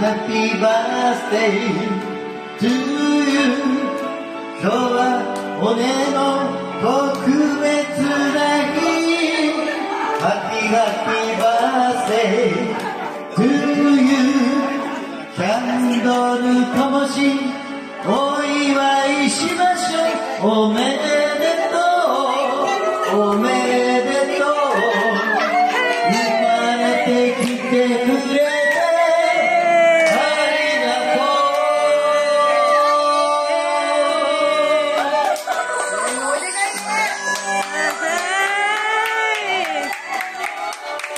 happy birthday to you 今日はおねの特別な日 Happy happy birthday to you キャンドル灯しお祝いしましょうおめでとう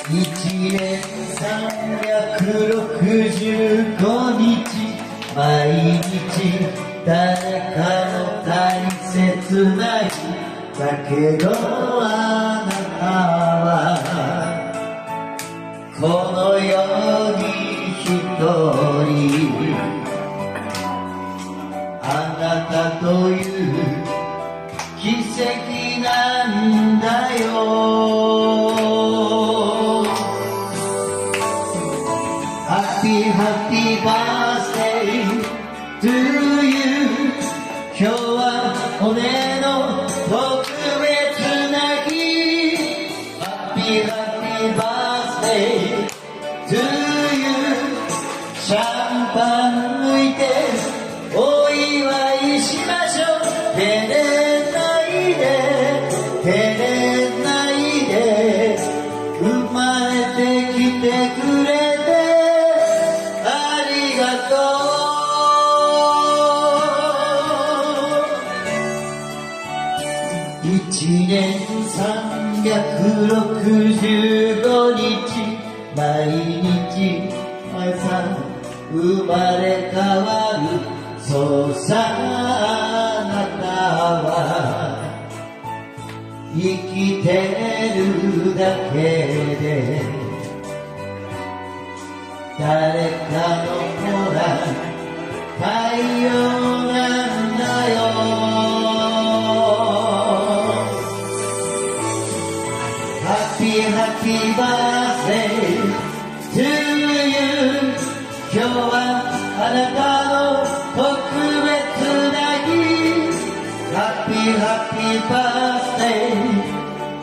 とう一年365日毎日誰かの大切な日だけどあなたはこの世に一人あなたという奇跡 Happy Birthday to you 今日はおねの特別な日 Happy Happy Birthday to you シャンパン抜いてお祝いしましょうとう一年365日毎日前さん生まれ変わる。そうさあなたは生きてるだけで誰かのほら Happy Happy Birthday to you 今日はあなたの特別な日 Happy Happy Birthday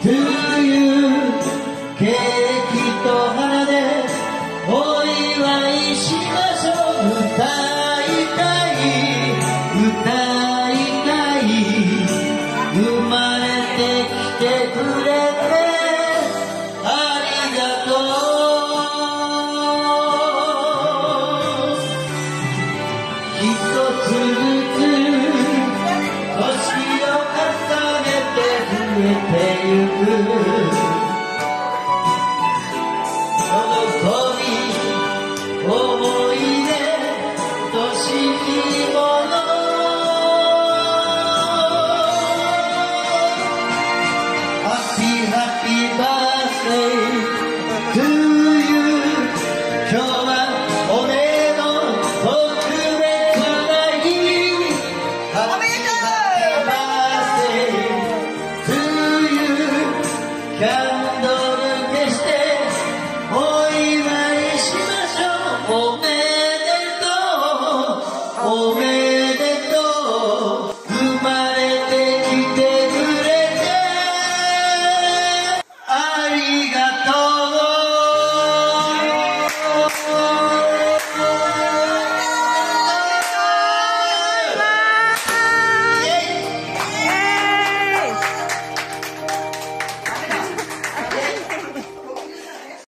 to you ケーキと花 see yeah. her. candle